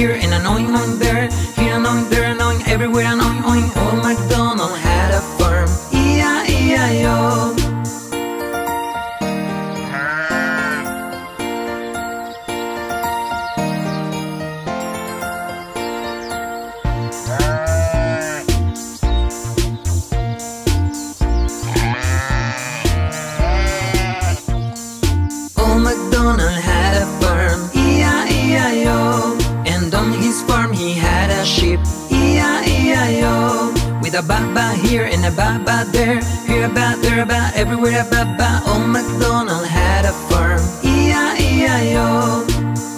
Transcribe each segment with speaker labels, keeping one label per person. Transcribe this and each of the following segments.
Speaker 1: here and annoying on there, here and annoying there, annoying everywhere, annoying on oh, old MacDonald. farm he had a sheep. E-I-E-I-O. With a baba here and a baba there. Here a ba, there a ba, everywhere a baba Old MacDonald had a farm. E-I-E-I-O.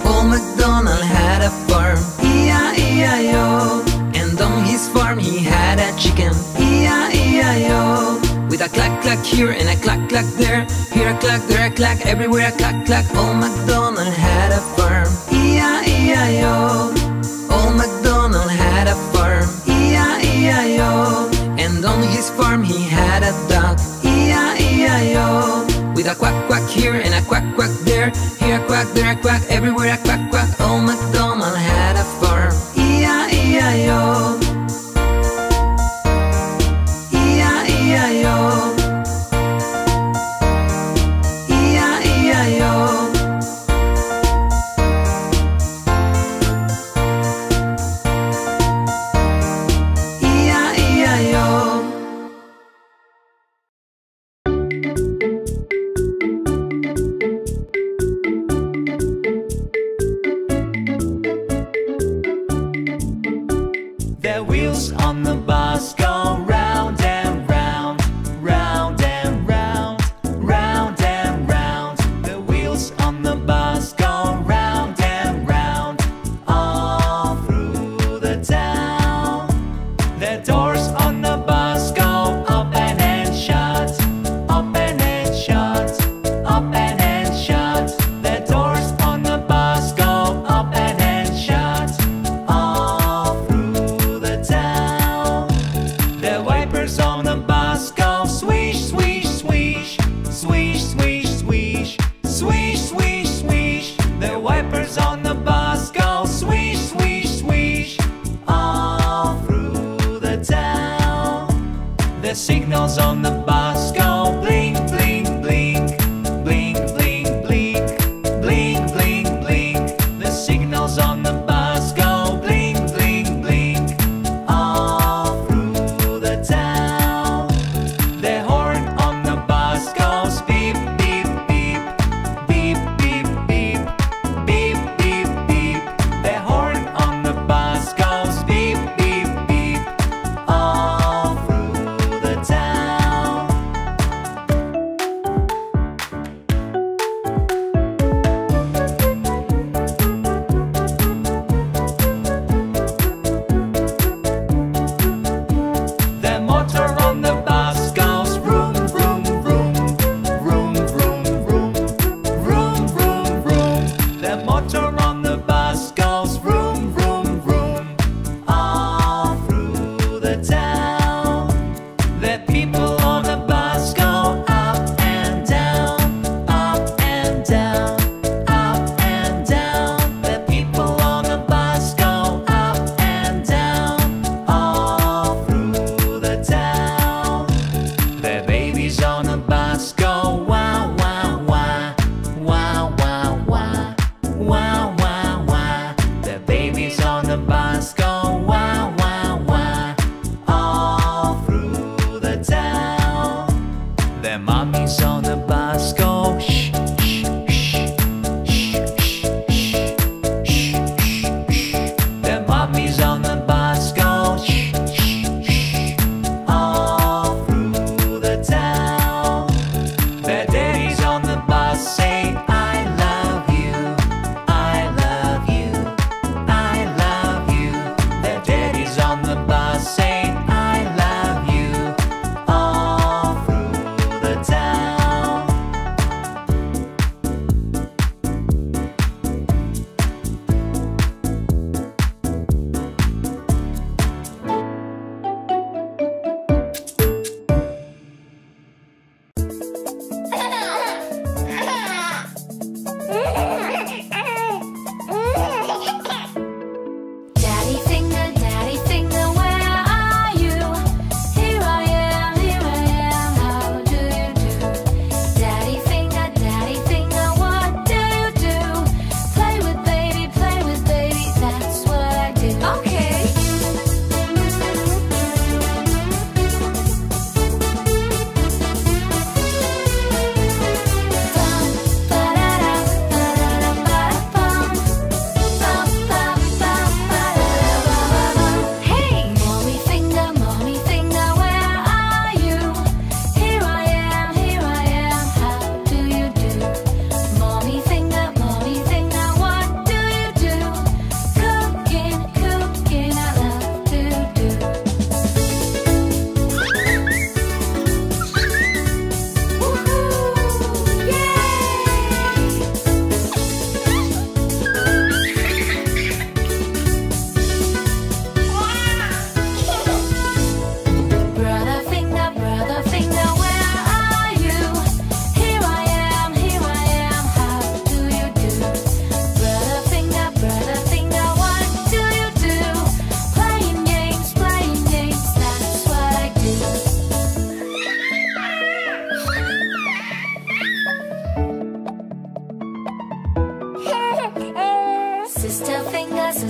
Speaker 1: Old MacDonald had a farm. E-I-E-I-O. And on his farm he had a chicken. E-I-E-I-O. With a clack clack here and a clack clack there. Here a clack, there a clack, everywhere a clack clack. Old MacDonald had a farm. E-I-E-I-O. I quack. Everywhere I quack, quack.
Speaker 2: Oh my god.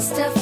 Speaker 3: stuff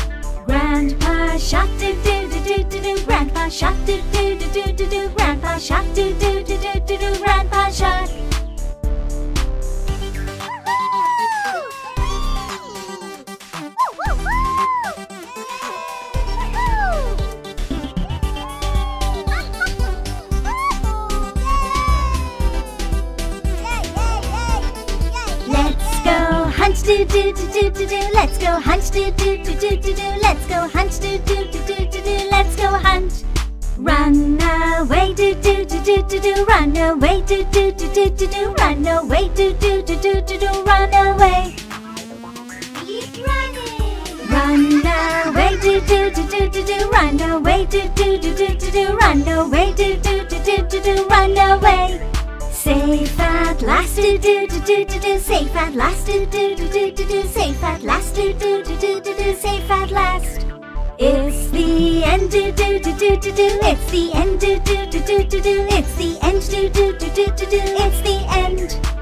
Speaker 3: Shark do do do do do do grandpa shark do do do do do do grandpa shark do do do do do do grandpa shark do do do do Let's go hunt do do do do do do Let's go hunt do do do do do do Let's go hunt Run away do do do do do do Run away do do do do do do Run away. Do do do do do do Run away Run away do do do do do do Run away do do do do do do Run away do do do do do do Run away Safe at last, do do do do do do. Safe at last, do do do do do do. Safe at last, do do do do do do. Safe at last. It's the end, do do do do do do. It's the end, do do do do do do. It's the end, do do do do do do. It's the end.